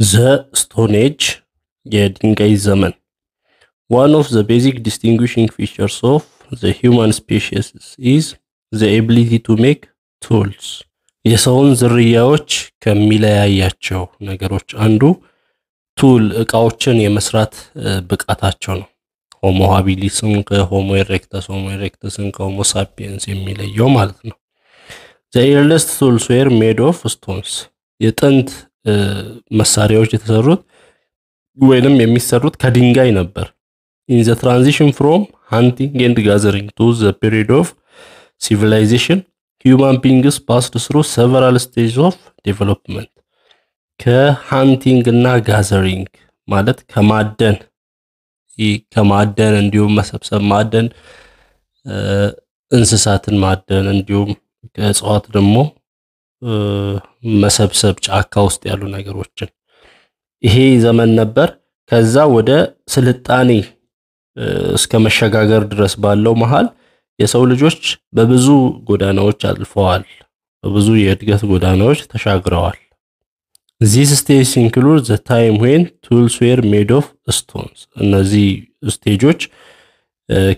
The Stone የድንጋይ ዘመን One of the basic distinguishing features of the human species is the ability to make tools። የሰውን ዝርያዎች ከሚለያያቸው ነገሮች አንዱ tool እቃዎችን የመስራት ብቃታቸው ነው። ሆሞ ሃቢሊስን ከሆሞ ኤሬክተስ፣ ሆሞ ኤሬክተስን ከሆሞ ሳፒየንስ የሚለየው ማለት ነው። The earliest tools were made of stones የጥንት መሳሪያዎች የተሰሩት ወይንም የሚሰሩት ከድንጋይ ነበር። In the transition from hunting and gathering to the period of civilization human beings passed through several stage of development ከ hunting እና gathering ማለት ከማደን ከማደን እንዲሁም መሰብሰብ ማደን እንስሳትን ማደን እንዲሁም ከእጽዋት ደግሞ መሰብሰብ ጫካ ውስጥ ያሉ ነገሮችን ይሄ ዘመን ነበር። ከዛ ወደ ስልጣኔ እስከ መሸጋገር ድረስ ባለው መሃል የሰው ልጆች በብዙ ጎዳናዎች አልፈዋል። በብዙ የእድገት ጎዳናዎች ተሻግረዋል። This stage include the time when tools were made of stones። እነዚህ stage ኦች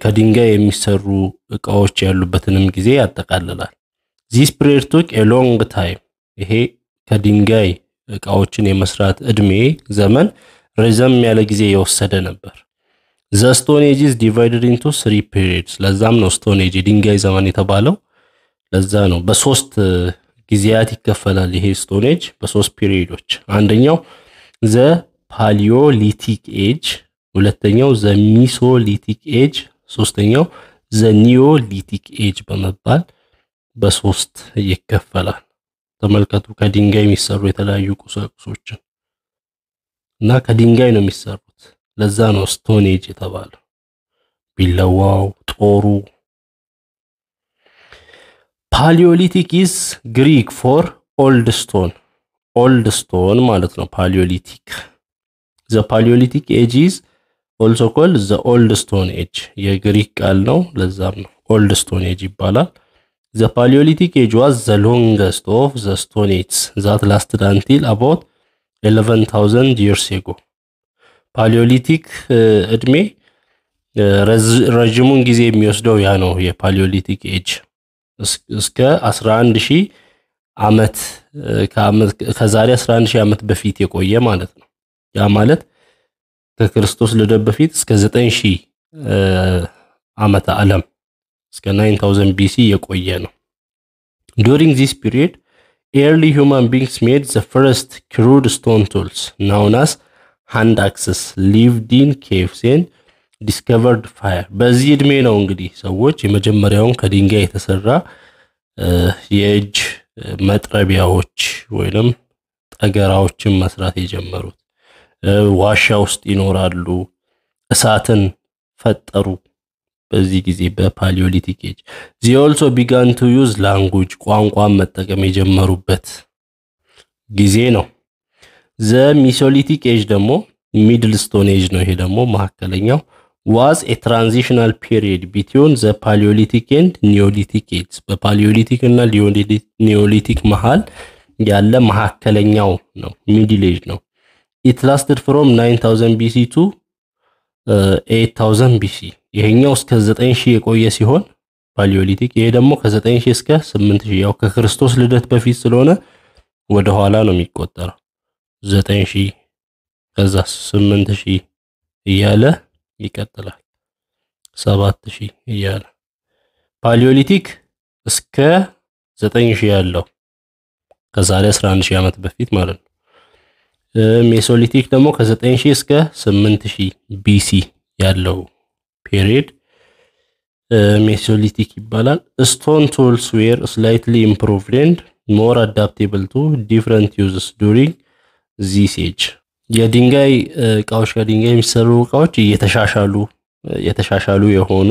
ከድንጋይ የሚሰሩ እቃዎች ያሉበትንም ጊዜ ያጠቃልላል። This period took a long time። ይሄ ከድንጋይ እቃዎችን የመስራት እድሜ ዘመን ረዘም ያለ ጊዜ የወሰደ ነበር። The Stone Age is divided into three periods። ለዛም ነው Stone Age የድንጋይ ዘመን የተባለው። ለዛ ነው በሶስት ጊዜያት ይከፈላል። ይሄ Stone Age በሶስት period ኦች፣ አንደኛው the Paleolithic Age፣ ሁለተኛው the Mesolithic Age፣ ሶስተኛው the Neolithic Age በመባል በሶስት ይከፈላል። ተመልከቱ ከድንጋይ የሚሰሩ የተለያዩ ቁሳቁሶችን እና ከድንጋይ ነው የሚሰሩት። ለዛ ነው Stone Age የተባለው። ቢለዋው፣ ጦሩ። Paleolithic is Greek for old stone፣ old stone ማለት ነው Paleolithic። The Paleolithic Age is also called the Old Stone Age የግሪክ ቃል ነው። ለዛም ነው Old Stone Age ይባላል። The Paleolithic Age was the longest of the Stone Ages that lasted until about 11000 years ago። Paleolithic እድሜ ረዥሙን ጊዜ የሚወስደው ያ ነው። የ Paleolithic Age እስከ 11000 ዓመት ከዛሬ 11000 ዓመት በፊት የቆየ ማለት ነው። ያ ማለት ከክርስቶስ ልደት በፊት እስከ 9000 ዓመተ ዓለም እስከ 9000 BC የቆየ ነው። During this period early human beings made the first crude stone tools known as hand axes lived in discovered fire። በዚህ እድሜ ነው እንግዲህ ሰዎች የመጀመሪያውን ከድንጋይ የተሰራ የእጅ መጥረቢያዎች ወይንም ጠገራዎችን መስራት የጀመሩት። ዋሻ ውስጥ ይኖራሉ፣ እሳትን ፈጠሩ። በዚህ ጊዜ በ Paleolithic age they also began to use language ቋንቋን መጠቀም የጀመሩበት ጊዜ ነው። the Mesolithic age ደግሞ middle stone age ነው። ይሄ ደግሞ መካከለኛው was a transitional period between the Paleolithic and Neolithic age በ Paleolithic እና Neolithic መሃል ያለ መካከለኛው ነው። middle age ነው። it lasted from 9000 BC to 8000 BC ይሄኛው እስከ 9000 የቆየ ሲሆን Paleolithic፣ ይሄ ደግሞ ከ9000 እስከ 8000 ያው ከክርስቶስ ልደት በፊት ስለሆነ ወደ ኋላ ነው የሚቆጠረው። 9000 ከዛ 8000 እያለ ይቀጥላል። 7000 እያለ Paleolithic እስከ 9000 ያለው ከዛሬ 11000 ዓመት በፊት ማለት ነው። Mesolithic ደግሞ ከ9000 እስከ 8000 BC ያለው period Mesolithic ይባላል። stone tools were slightly improved and more adaptable to different uses during this age። የድንጋይ እቃዎች ከድንጋይ የሚሰሩ እቃዎች እየተሻሻሉ የተሻሻሉ የሆኑ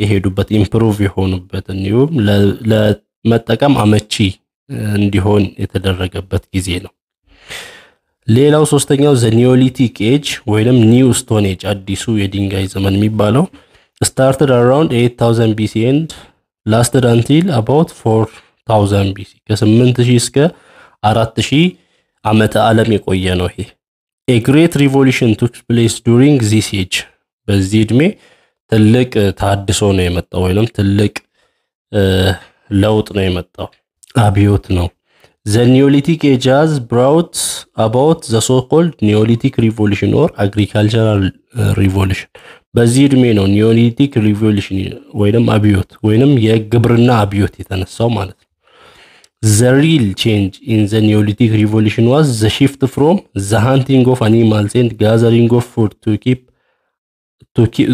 የሄዱበት improve የሆኑበት እንዲሁም ለመጠቀም አመቺ እንዲሆን የተደረገበት ጊዜ ነው። ሌላው ሶስተኛው ዘ ኤጅ ወይንም new stone age አዲሱ የድንጋይ ዘመን የሚባለው started around 8000 BC and lasted until about 4000 BC ከ8000 እስከ 4000 ዓመተ ዓለም የቆየ ነው ይሄ። a great revolution took place during this age በዚህ ዕድሜ ትልቅ ተሃድሶ ነው የመጣው ወይንም ትልቅ ለውጥ ነው የመጣው አብዮት ነው። age has brought about the so called Neolithic revolution or agricultural revolution በዚህ ዕድሜ ነው Neolithic revolution ወይንም አብዮት ወይንም የግብርና አብዮት የተነሳው ማለት ነው። the real change in the Neolithic revolution was the shift from the hunting of animals and gathering of food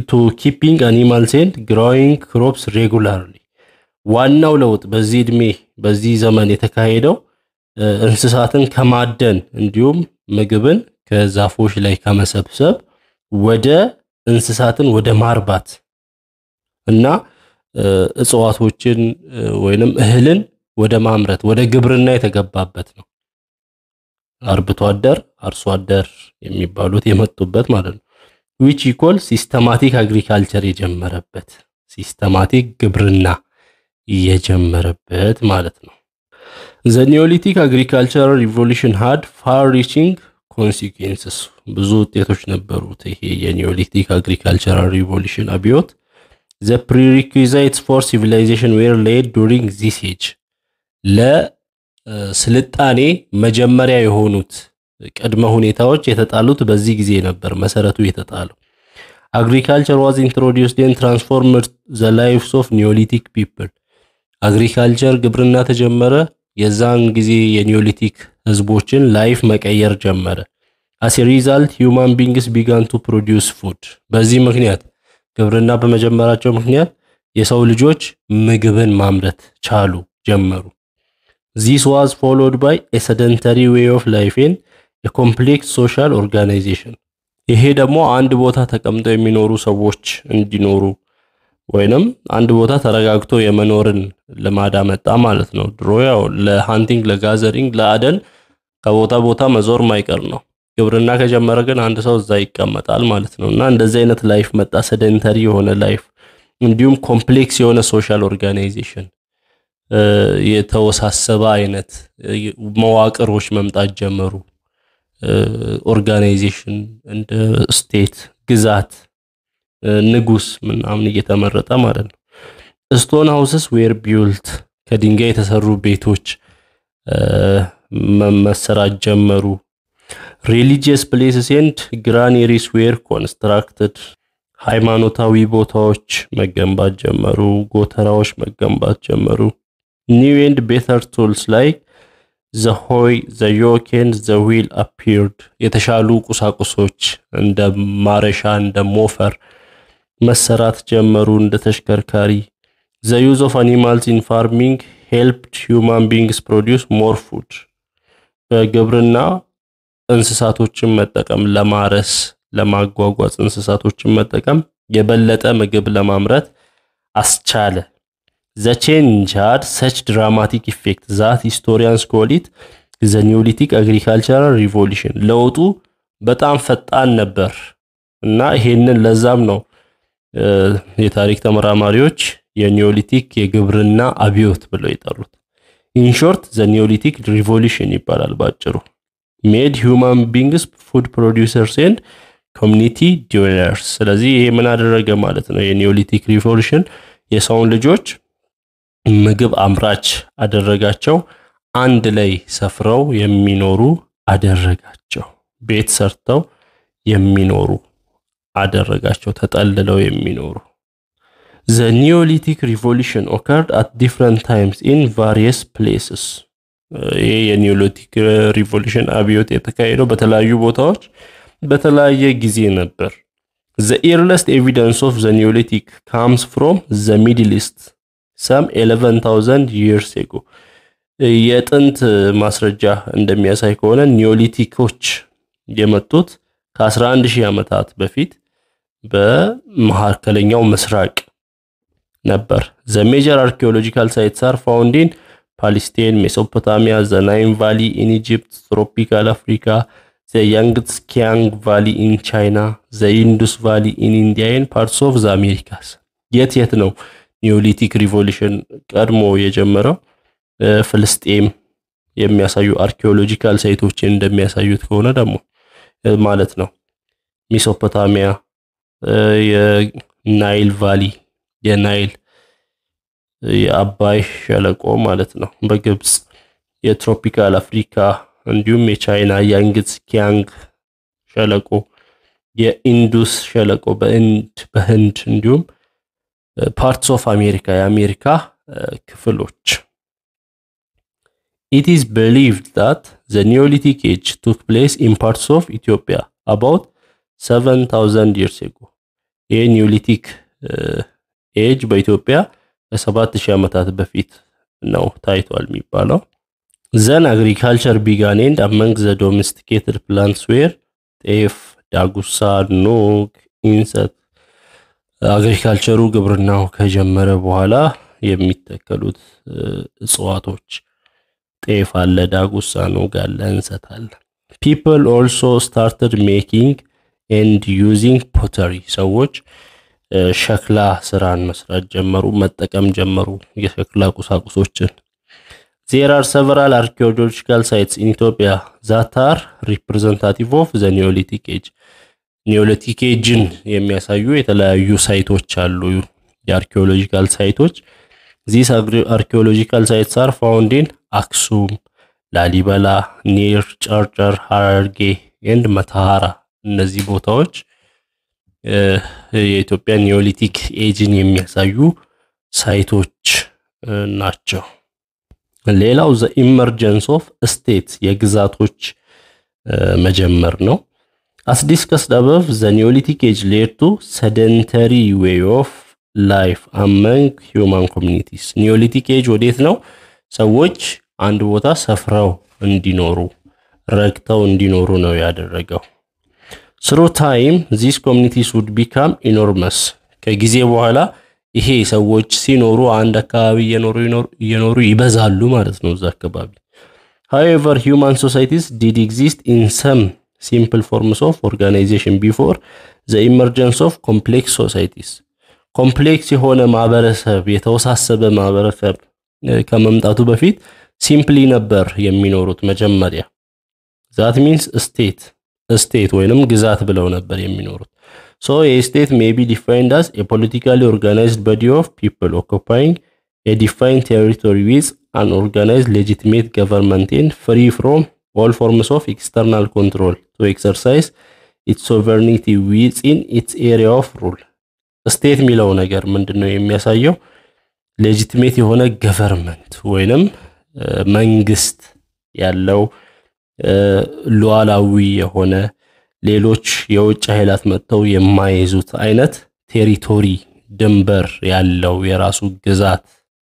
to keeping animals and growing crops regularly። ዋናው ለውጥ በዚህ ዕድሜ በዚህ ዘመን የተካሄደው እንስሳትን ከማደን እንዲሁም ምግብን ከዛፎች ላይ ከመሰብሰብ ወደ እንስሳትን ወደ ማርባት እና እጽዋቶችን ወይንም እህልን ወደ ማምረት ወደ ግብርና የተገባበት ነው። አርብቶ አደር፣ አርሶ አደር የሚባሉት የመጡበት ማለት ነው። which we call systematic agriculture የጀመረበት systematic ግብርና የጀመረበት ማለት ነው። the Neolithic agricultural revolution had far reaching consequences ብዙ ውጤቶች ነበሩት። ይሄ የ Neolithic agricultural revolution አብዮት the prerequisites for civilization were laid during this age ለስልጣኔ መጀመሪያ የሆኑት ቅድመ ሁኔታዎች የተጣሉት በዚህ ጊዜ ነበር። መሰረቱ የተጣለው agriculture was introduced and transformed the lives of Neolithic people agriculture ግብርና ተጀመረ። የዛን ጊዜ የ Neolithic ህዝቦችን life መቀየር ጀመረ። as result human beings began to produce food። በዚህ ምክንያት ግብርና በመጀመራቸው ምክንያት የሰው ልጆች ምግብን ማምረት ቻሉ ጀመሩ። this was followed by a sedentary way of life and complex social organization። ይሄ ደግሞ አንድ ቦታ ተቀምጠው የሚኖሩ ሰዎች እንዲኖሩ ወይንም አንድ ቦታ ተረጋግቶ የመኖርን ልማድ አመጣ ማለት ነው። ድሮ ያው ለ hunting፣ ለ gathering፣ ለአደን ከቦታ ቦታ መዞር ማይቀር ነው። ግብርና ከጀመረ ግን አንድ ሰው እዛ ይቀመጣል ማለት ነው እና እንደዚህ አይነት life መጣ፣ sedentary የሆነ life እንዲሁም complex የሆነ social organization የተወሳሰበ አይነት መዋቅሮች መምጣት ጀመሩ። organization እንደ state፣ ግዛት፣ ንጉስ ምናምን እየተመረጠ ማለት ነው። stone houses were built ከድንጋይ የተሰሩ ቤቶች መሰራት ጀመሩ። religious places and granaries were constructed ሃይማኖታዊ ቦታዎች መገንባት ጀመሩ። ጎተራዎች መገንባት ጀመሩ። new and better tools like the hoe the yoke and the wheel appeared የተሻሉ ቁሳቁሶች እንደ ማረሻ እንደ ሞፈር መሰራት ጀመሩ። እንደ ተሽከርካሪ the use of animals in farming helped human beings produce more food በግብርና እንስሳቶችን መጠቀም ለማረስ ለማጓጓዝ እንስሳቶችን መጠቀም የበለጠ ምግብ ለማምረት አስቻለ። the change had such dramatic effect that historians call it the Neolithic agricultural revolution ለውጡ በጣም ፈጣን ነበር እና ይሄንን ለዛም ነው የታሪክ ተመራማሪዎች የ Neolithic የግብርና አብዮት ብለው የጠሩት። in short the Neolithic revolution ይባላል ባጭሩ። made human beings food producers and community dwellers። ስለዚህ ይሄ ምን አደረገ ማለት ነው? የ Neolithic revolution የሰውን ልጆች ምግብ አምራች አደረጋቸው። አንድ ላይ ሰፍረው የሚኖሩ አደረጋቸው። ቤት ሰርተው የሚኖሩ አደረጋቸው። ተጠልለው የሚኖሩ the Neolithic revolution occurred at different times in various places። ይህ የ Neolithic revolution አብዮት የተካሄደው በተለያዩ ቦታዎች በተለያየ ጊዜ ነበር። the earliest evidence of the Neolithic comes from the Middle East some 11000 years ago። የጥንት ማስረጃ እንደሚያሳይ ከሆነ Neolithic ኦች የመጡት ከ11000 ዓመታት በፊት በመካከለኛው ምስራቅ ነበር። the major archaeological sites are found in Palestine, Mesopotamia, the Nile Valley in Egypt, tropical Africa, the Yangtze Kiang Valley in China, the Indus Valley in India and parts of the Americas። የት የት ነው Neolithic revolution ቀድሞ የጀመረው? ፍልስጤም፣ የሚያሳዩ archaeological site ኦችን እንደሚያሳዩት ከሆነ ደግሞ ማለት ነው ሜሶፖታሚያ፣ የናይል valley፣ የናይል የአባይ ሸለቆ ማለት ነው። በግብፅ የ tropical አፍሪካ እንዲሁም የቻይና ያንግዝ ኪያንግ ሸለቆ የኢንዱስ ሸለቆ በህንድ እንዲሁም parts of America የአሜሪካ ክፍሎች። it is believed that the Neolithic age took place in parts of Ethiopia about 7000 years ago ይህ Neolithic age በኢትዮጵያ ከሰባት ሺህ ዓመታት በፊት ነው ታይቷል የሚባለው። then agriculture began and among the domesticated plants were ጤፍ፣ ዳጉሳ፣ ኑግ፣ enset agriculture ኡ ግብርናው ከጀመረ በኋላ የሚተከሉት እጽዋቶች ጤፍ አለ፣ ዳጉሳ፣ ኑግ አለ፣ እንሰት አለ። people also started making and using pottery ሰዎች ሸክላ ስራን መስራት ጀመሩ፣ መጠቀም ጀመሩ የሸክላ ቁሳቁሶችን። there are several archaeological sites in Ethiopia that are representative of the Neolithic age Neolithic age ን የሚያሳዩ የተለያዩ site ኦች አሉ፣ የ archaeological site ኦች። these archaeological sites are found አክሱም፣ ላሊበላ፣ ኒር፣ ጨርጨር፣ ሀረርጌ and መተሃራ እነዚህ ቦታዎች የኢትዮጵያ Neolithic age ን የሚያሳዩ site ኦች ናቸው። ሌላው the emergence of state የግዛቶች መጀመር ነው። as discussed above the Neolithic age led to sedentary way of life among human communities። Neolithic age ወዴት ነው? ሰዎች አንድ ቦታ ሰፍረው እንዲኖሩ ረግተው እንዲኖሩ ነው ያደረገው። through time these communities would become enormous ከጊዜ በኋላ ይሄ ሰዎች ሲኖሩ አንድ አካባቢ እየኖሩ ይበዛሉ ማለት ነው እዛ አካባቢ። however human societies did exist in some simple forms of organization before the emergence of complex societies። complex የሆነ ማህበረሰብ የተወሳሰበ ማህበረሰብ ከመምጣቱ በፊት simply ነበር የሚኖሩት መጀመሪያ። that means state state ወይንም ግዛት ብለው ነበር የሚኖሩት። so a state may be defined as a politically organized body of people occupying a defined territory with an organized legitimate government and free from all forms of external control to exercise its sovereignty within its area of rule። state የሚለው ነገር ምንድን ነው የሚያሳየው? legitimate የሆነ government ወይንም መንግስት ያለው ሉዓላዊ የሆነ ሌሎች የውጭ ኃይላት መጥተው የማይዙት አይነት territory ድንበር ያለው የራሱ ግዛት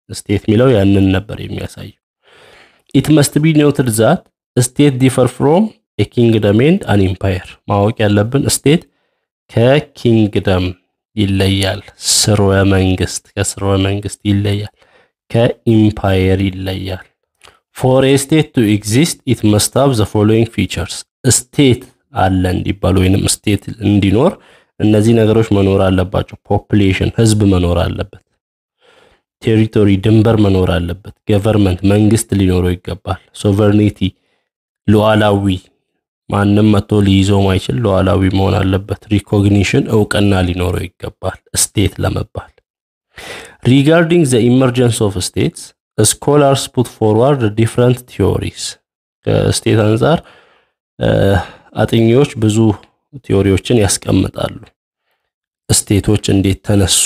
state የሚለው ያንን ነበር የሚያሳየው። it must be noted that state differ from kingdom and an empire። ማወቅ ያለብን state ከ kingdom ይለያል። ስርወ መንግስት ከስርወ መንግስት ይለያል። ከ empire ይለያል። for a state to exist it must have the following features state አለ እንዲባል ወይንም state እንዲኖር እነዚህ ነገሮች መኖር አለባቸው። population ህዝብ መኖር አለበት። territory ድንበር መኖር አለበት። government መንግስት ሊኖረው ይገባል። sovereignty ሉዓላዊ ማንም መጥቶ ሊይዘው ማይችል ሉዓላዊ መሆን አለበት። recognition እውቅና ሊኖረው ይገባል state ለመባል። regarding the emergence of states scholars put forward different theories ከ state አንጻር አጥኚዎች ብዙ theory ዎችን ያስቀምጣሉ። state ኦች እንዴት ተነሱ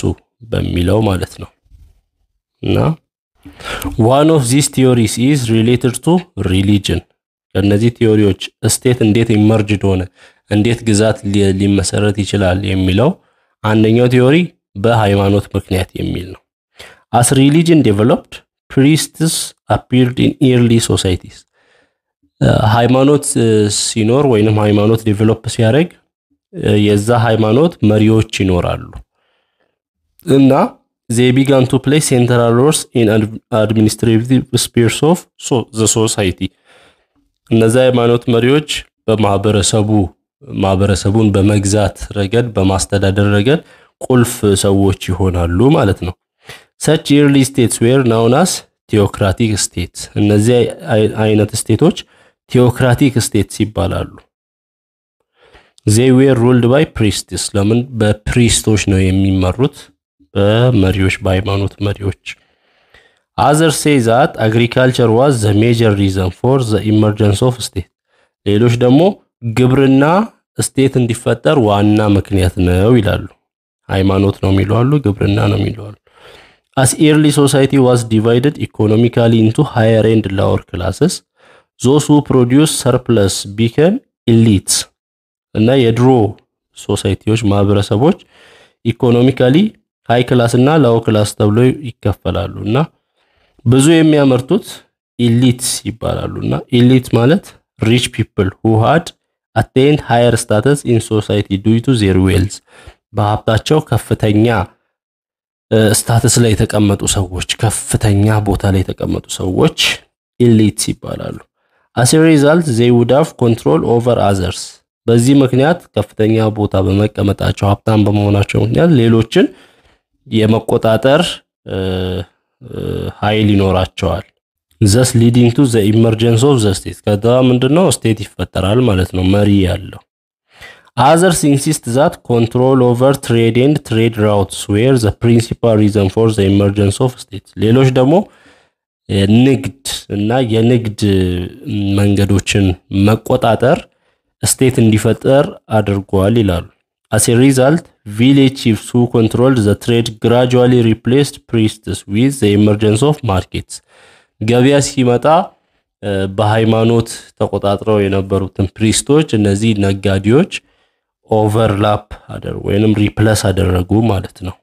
በሚለው ማለት ነው። እና one of these theories is related to religion። ከእነዚህ theory ዎች state እንዴት emerged ሆነ፣ እንዴት ግዛት ሊመሰረት ይችላል የሚለው አንደኛው theory በሃይማኖት ምክንያት የሚል ነው። as religion developed priests appeared in early societies ሃይማኖት ሲኖር ወይንም ሃይማኖት develop ሲያደርግ የዛ ሃይማኖት መሪዎች ይኖራሉ እና they began to play central roles in administrative spheres of the society። እነዛ ሃይማኖት መሪዎች በማህበረሰቡ ማህበረሰቡን በመግዛት ረገድ በማስተዳደር ረገድ ቁልፍ ሰዎች ይሆናሉ ማለት ነው። such early states were known as theocratic state። እነዚህ አይነት state ኦች theocratic states ይባላሉ። they were ruled by priests። ለምን በ priest ኦች ነው የሚመሩት? በመሪዎች በሃይማኖት መሪዎች። other say that agriculture was the major reason for the emergence of state። ሌሎች ደግሞ ግብርና state እንዲፈጠር ዋና ምክንያት ነው ይላሉ። ሃይማኖት ነው የሚሉ ግብርና ነው የሚሉ as early society was divided economically into higher and lower classes those who produce surplus become elites እና የድሮ society ዎች ማህበረሰቦች economically high class እና low class ተብሎ ይከፈላሉ እና ብዙ የሚያመርቱት elites ይባላሉ እና elite ማለት rich people who had attained higher status in society due to their wealth በሀብታቸው ከፍተኛ status ላይ የተቀመጡ ሰዎች ከፍተኛ ቦታ ላይ የተቀመጡ ሰዎች elites ይባላሉ። as result they would control over others በዚህ ምክንያት ከፍተኛ ቦታ በመቀመጣቸው ሀብታም በመሆናቸው ምክንያት ሌሎችን የመቆጣጠር ኃይል ይኖራቸዋል። thus leading to the emergence of the state ከዛ ምንድነው state ይፈጠራል ማለት ነው፣ መሪ ያለው። others insist that control over trade and trade routes were the principal reason for the emergence of state። ሌሎች ደግሞ ንግድ እና የንግድ መንገዶችን መቆጣጠር state እንዲፈጠር አድርጓል ይላሉ። as result village chiefs who controlled the trade gradually replaced priests with the emergence of markets። ገበያ ሲመጣ በሃይማኖት ተቆጣጥረው የነበሩትን priest ኦች እነዚህ ነጋዴዎች overlap አደረጉ ወይንም replace አደረጉ ማለት ነው።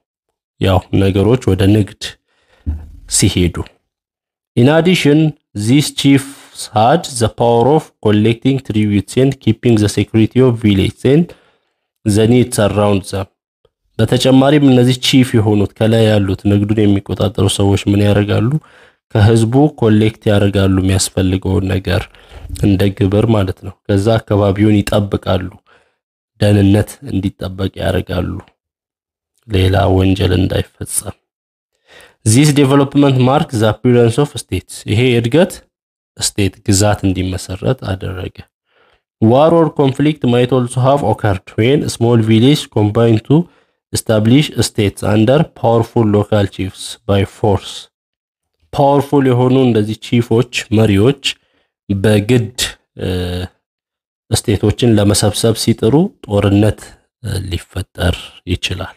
ያው ነገሮች ወደ ንግድ ሲሄዱ in addition these chiefs had the power of collecting tributes and keeping the security of village and the needs around them። በተጨማሪም እነዚህ chief የሆኑት ከላይ ያሉት ንግዱን የሚቆጣጠሩ ሰዎች ምን ያደርጋሉ? ከህዝቡ collect ያደርጋሉ የሚያስፈልገውን ነገር እንደ ግብር ማለት ነው። ከዛ አካባቢውን ይጠብቃሉ፣ ደህንነት እንዲጠበቅ ያደርጋሉ፣ ሌላ ወንጀል እንዳይፈጸም። this development mark the appearance of state። ይሄ እድገት state ግዛት እንዲመሰረት አደረገ። war or conflict might also have occurred when small village combine to establish states under powerful local chiefs by force። powerful የሆኑ እንደዚህ chief ኦች መሪዎች በግድ ስቴቶችን ለመሰብሰብ ሲጥሩ ጦርነት ሊፈጠር ይችላል።